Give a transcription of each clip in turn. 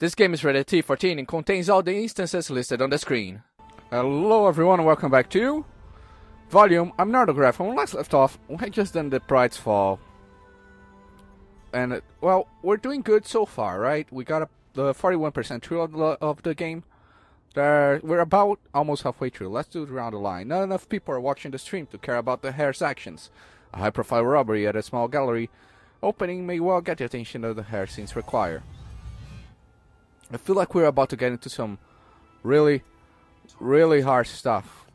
This game is rated T14 and contains all the instances listed on the screen. Hello everyone and welcome back to Volume. I'm Nordegraf. When last left off, we just done the Pride's Fall. And, well, we're doing good so far, right? We got a, the 41% through of the, of the game. There, we're about almost halfway through. Let's do it around the line. Not enough people are watching the stream to care about the hare's actions. A high-profile robbery at a small gallery opening may well get the attention of the hare scenes require. I feel like we're about to get into some really, really hard stuff.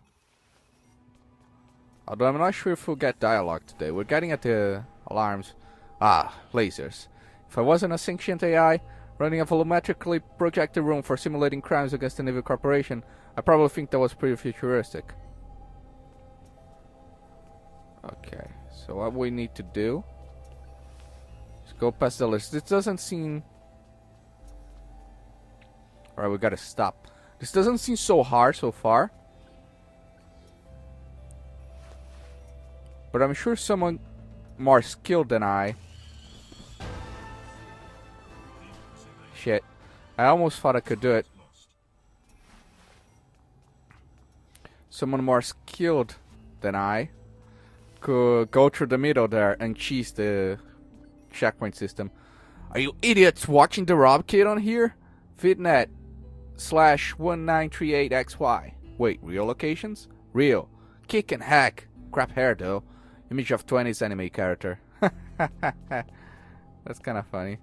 Although I'm not sure if we'll get dialogue today. We're getting at the alarms. Ah, lasers. If I wasn't a sentient AI, running a volumetrically projected room for simulating crimes against an evil corporation, I probably think that was pretty futuristic. Okay, so what we need to do is go past the list. This doesn't seem Alright, we gotta stop. This doesn't seem so hard so far. But I'm sure someone more skilled than I. Shit. I almost thought I could do it. Someone more skilled than I could go through the middle there and cheese the checkpoint system. Are you idiots watching the Rob Kid on here? Fitnet slash 1938XY. Wait, real locations? Real. Kick and hack. Crap hair though. Image of 20s anime character. That's kind of funny.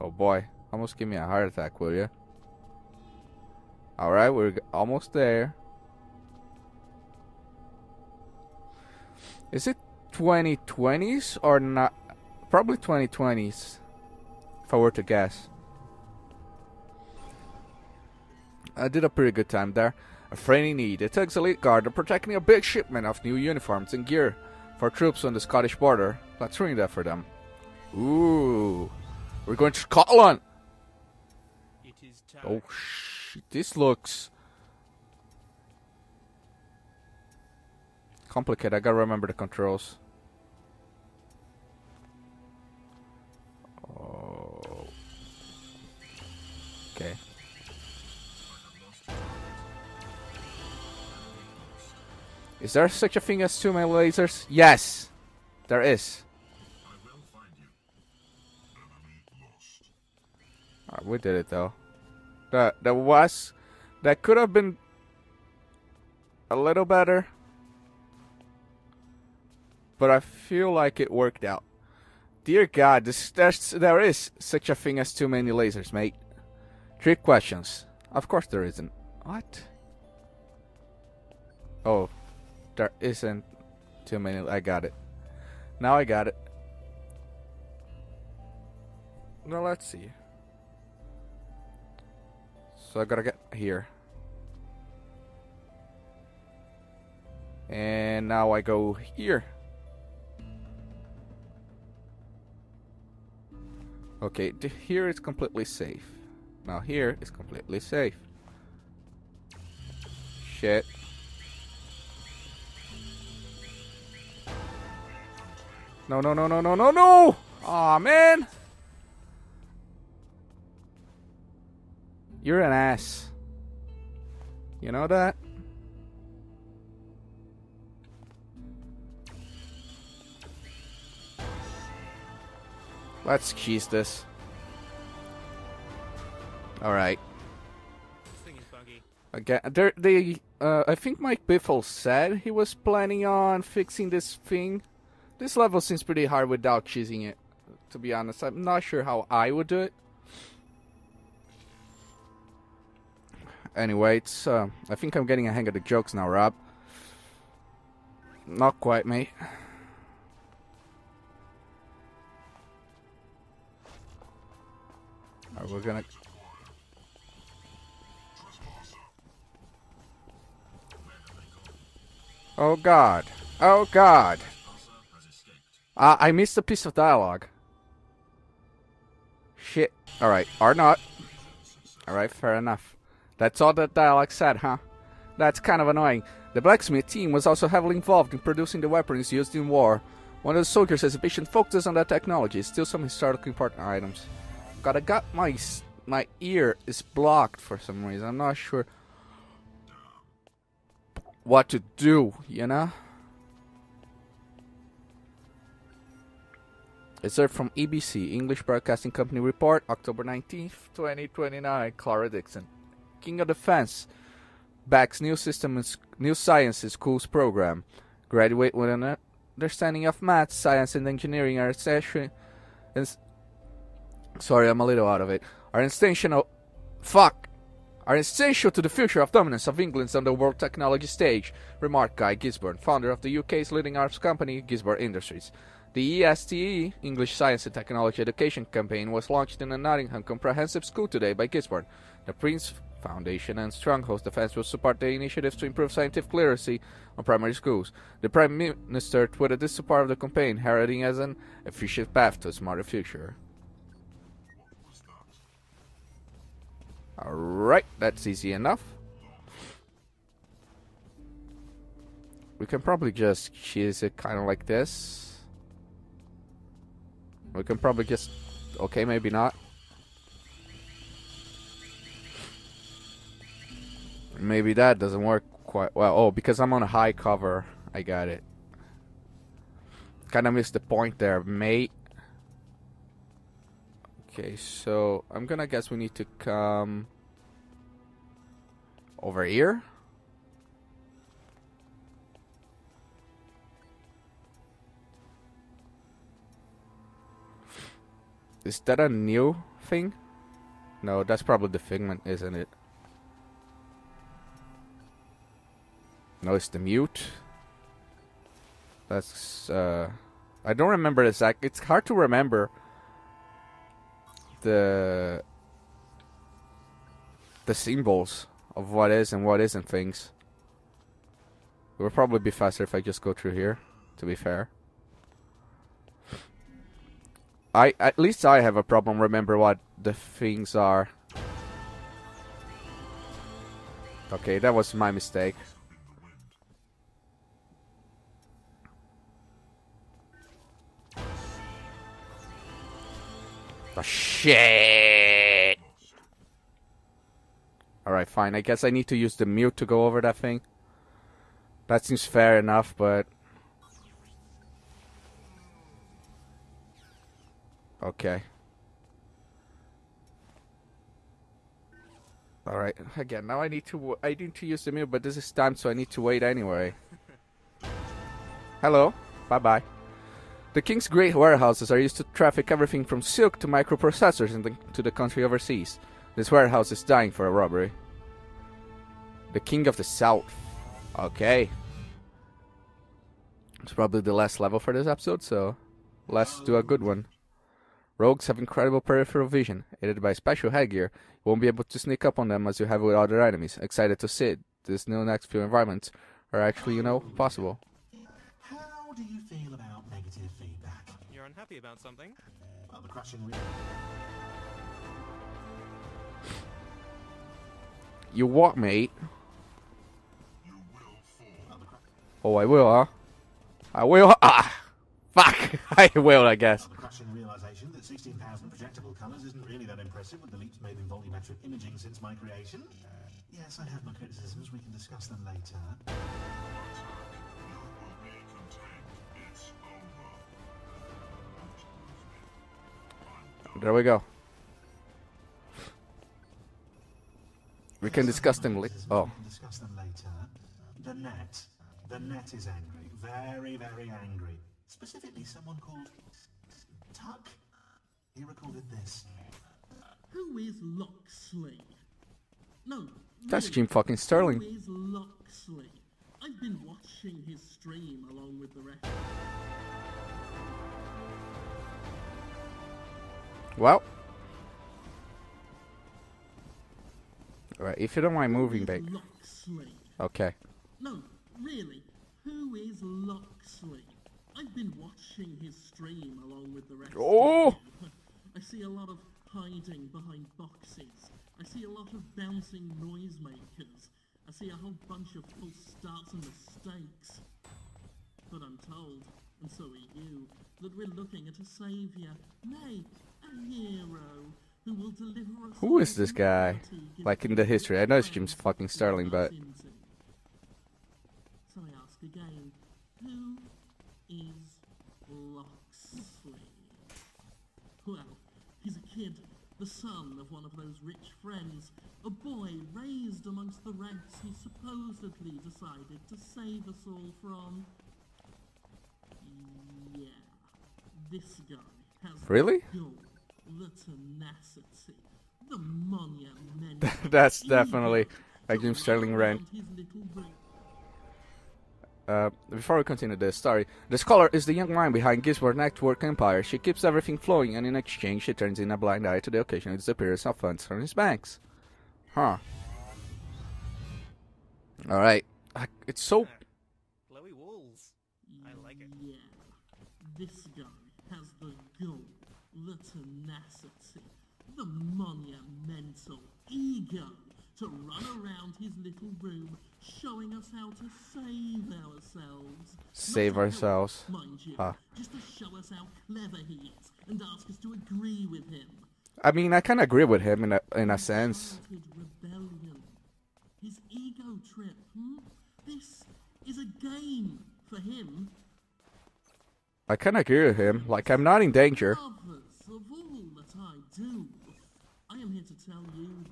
Oh boy. Almost give me a heart attack, will you? Alright, we're almost there. Is it 2020s or not? Probably 2020s. If I were to guess. I did a pretty good time there. A friendly need. It takes Elite Guard to protecting a big shipment of new uniforms and gear for troops on the Scottish border. Let's ring that for them. Ooh. We're going to Scotland! Oh, shit. This looks... Complicated. I gotta remember the controls. Oh. Okay. Is there such a thing as too many lasers? Yes, there is. Right, we did it though. That that was that could have been a little better, but I feel like it worked out. Dear God, this, there's, there is such a thing as too many lasers, mate. Trick questions. Of course there isn't. What? Oh, there isn't too many. I got it. Now I got it. Now let's see. So I gotta get here. And now I go here. Okay, here is completely safe. Now here is completely safe. Shit. No, no, no, no, no, no, no! Aw, man! You're an ass. You know that? Let's cheese this. Alright. Again, there, they, uh, I think Mike Bithell said he was planning on fixing this thing this level seems pretty hard without cheesing it, to be honest. I'm not sure how I would do it. Anyway, it's, uh, I think I'm getting a hang of the jokes now, Rob. Not quite, mate. We're gonna... Oh god. Oh god. Uh, I missed a piece of dialogue. Shit. Alright, or not. Alright, fair enough. That's all that dialogue said, huh? That's kind of annoying. The blacksmith team was also heavily involved in producing the weapons used in war. One of the soldiers' exhibition focused on that technology, still some historically important items. God, I got my my ear is blocked for some reason. I'm not sure what to do, you know? Excerpt from EBC, English Broadcasting Company Report, October 19th, 2029. Clara Dixon. King of Defense backs new systems, new science schools program. Graduate with an understanding of math, science, and engineering are essential. Sorry, I'm a little out of it. Are essential. Fuck! Are essential to the future of dominance of England on the world technology stage, remarked Guy Gisborne, founder of the UK's leading arms company, Gisborne Industries. The ESTE, English Science and Technology Education campaign, was launched in the Nottingham Comprehensive School today by Gisborne. The Prince Foundation and Stronghold Defense will support the initiatives to improve scientific literacy on primary schools. The Prime Minister tweeted this support of the campaign, heralding as an efficient path to a smarter future. Alright, that's easy enough. We can probably just choose it kind of like this. We can probably just... Okay, maybe not. Maybe that doesn't work quite well. Oh, because I'm on a high cover. I got it. Kind of missed the point there, mate. Okay, so I'm gonna guess we need to come over here. Is that a new thing? No, that's probably the figment, isn't it? No, it's the mute. That's, uh... I don't remember exact. It's hard to remember the the symbols of what is and what isn't things. It would probably be faster if I just go through here, to be fair. I at least I have a problem remember what the things are. Okay, that was my mistake. Oh, shit! Alright, fine. I guess I need to use the mute to go over that thing. That seems fair enough, but Okay. Alright, again, now I need to I need to use the mute, but this is time, so I need to wait anyway. Hello. Bye-bye. The King's great warehouses are used to traffic everything from silk to microprocessors the, the country overseas. This warehouse is dying for a robbery. The King of the South. Okay. It's probably the last level for this episode, so let's do a good one. Rogues have incredible peripheral vision. Aided by special headgear, you won't be able to sneak up on them as you have with other enemies. Excited to see it. This new next few environments are actually, you know, possible. How do you feel about negative feedback? You're unhappy about something? Well, the crushing You what, mate? Oh, I will, huh? I will. Ah! Fuck! I will, I guess. The crushing realization that 16,000 projectable colors isn't really that impressive with the leaps made in volumetric imaging since my creation. Uh, yes, I have my criticisms. We can discuss them later. There we go. We can discuss them later. Oh. Discuss them later. The net. The net is angry. Very, very angry. Specifically someone called Tuck. He recorded this. Who is Locksley? No. That's Jim fucking Sterling. Who is Locksley? I've been watching his stream along with the rest. Well. Alright, if you don't mind moving back. Locksley. Okay. No, really. Who is Locksley? I've been watching his stream along with the rest. Oh! I see a lot of hiding behind boxes. I see a lot of bouncing noisemakers. I see a whole bunch of false starts and mistakes. But I'm told, and so are you, that we're looking at a saviour, nay, a hero, who will deliver us Who is this guy? Like in the history. I know it's friends James fucking Sterling, but. So I ask again, who is Locksley? Well, kid, the son of one of those rich friends, a boy raised amongst the ranks who supposedly decided to save us all from. Yeah, this guy has Really? the tenacity, the monumental. That's definitely a run Sterling rant. around his little room Uh, before we continue the story, the scholar is the young mind behind Gisborne Network Empire. She keeps everything flowing, and in exchange, she turns in a blind eye to the occasional disappearance of funds from his banks. Huh. Alright. Uh, It's so. Glowy walls. I like it. Yeah, this guy has the gall, the tenacity, the monumental ego to run around his little room showing us how to save ourselves. Save to help, ourselves. Mind you, Ah. just to show us how clever he is and ask us to agree with him. I mean, I kind of agree with him in a, in a sense. Rebellion. His ego trip, hmm? This is a game for him. I kind of agree with him. Like, I'm not in danger. Others of all that I do. I am here to tell you this is a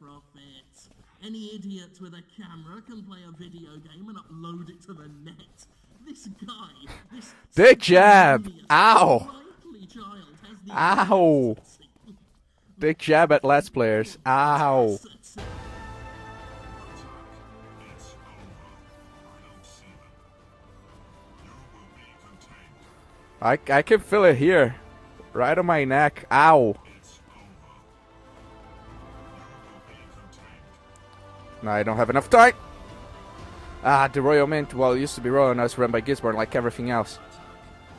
prophet. Any idiot with a camera can play a video game and upload it to the net. This guy, this Dick jab. Ow. child has the Ow. Big jab at Let's Players. Ow. I, I can feel it here. Right on my neck. Ow. I don't have enough time. Ah, the Royal Mint. Well, it used to be Royal, now it's run by Gisborne like everything else.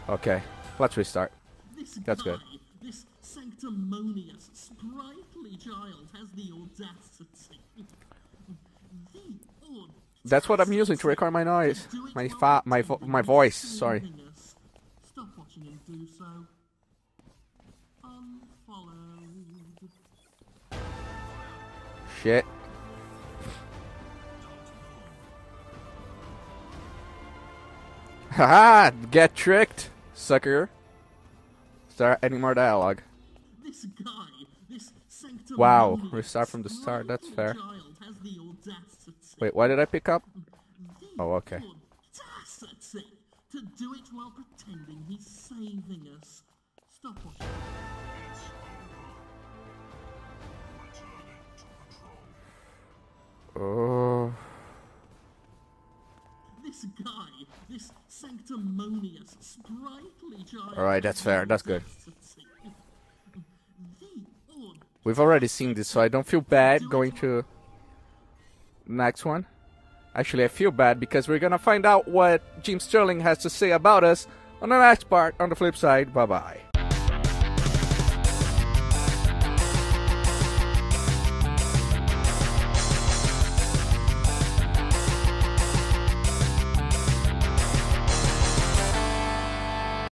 Okay, let's restart. This That's guy, good. this sanctimonious, sprightly child has the audacity. The audacity That's what I'm using to record my noise. My fa- my vo- my voice. Sorry. Stop watching him do so. Unfollowed. Shit. Haha! Get tricked, sucker. Start any more dialogue. This guy, this Wow, restart from the start, that's fair. Child has the audacity. Wait, why did I pick up? Oh, okay. to do it while pretending he's saving us. Stop watching. Oh. This guy, this sanctimonious, sprightly child. Alright, that's fair, that's good. audacity. The aud- We've already seen this, so I don't feel bad going to next one. Actually, I feel bad because we're gonna find out what Jim Sterling has to say about us on the next part. On the flip side, bye bye.